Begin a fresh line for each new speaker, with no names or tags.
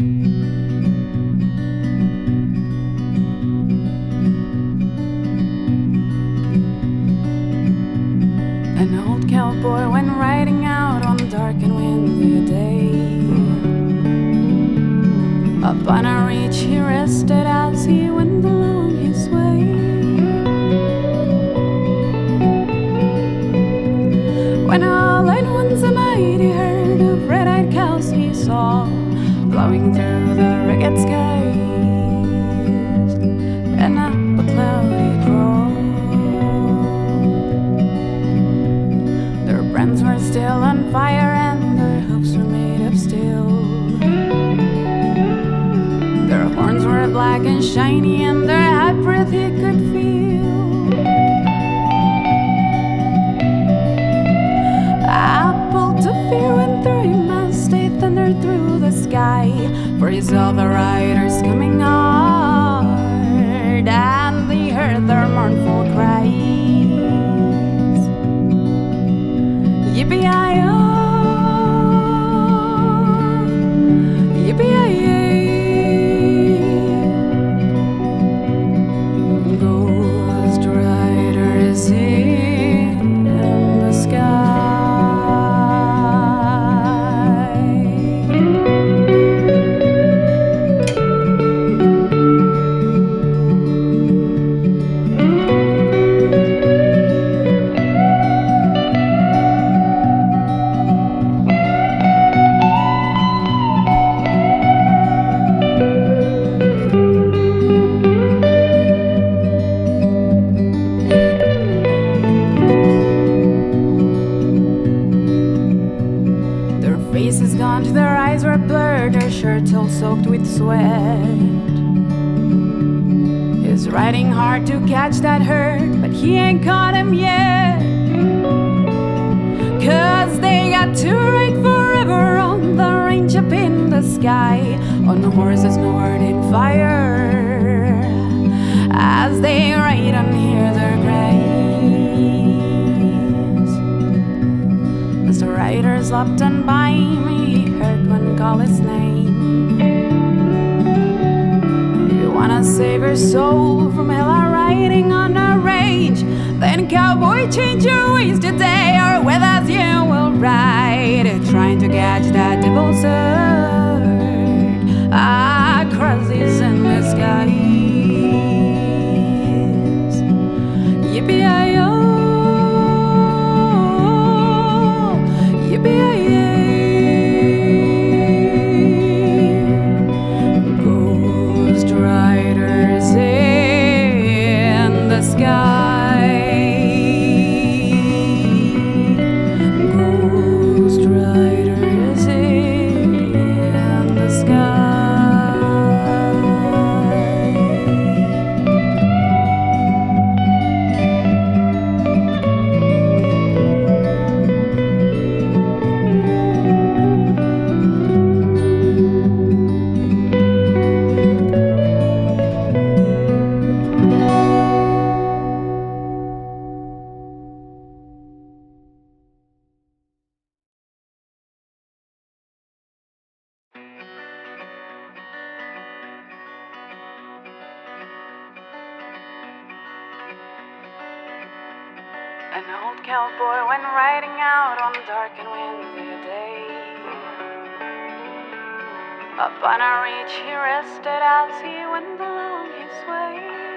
An old cowboy went riding out on a dark and windy day. Upon a ridge he rested as he went along blowing through the ragged skies and up a cloudy draw. Their brands were still on fire and their hooves were made of steel. Their horns were black and shiny and their hot breath he could feel. Riders coming hard and they heard their mournful cries. Yippee-yi-yo, faces gaunt, their eyes were blurred, their shirts all soaked with sweat. He's riding hard to catch that herd, but he ain't caught him yet. Cause they got to ride forever on the range up in the sky. On horses moored riders and by me, he heard one call his name. You wanna save your soul from hell are riding on a range? Then cowboy, change your ways today, or with us you will ride. Trying to catch that devil's herd across ah, these endless skies. Yippee-yi-yo, An old cowboy went riding out on a dark and windy day. Upon a ridge he rested as he went along his way.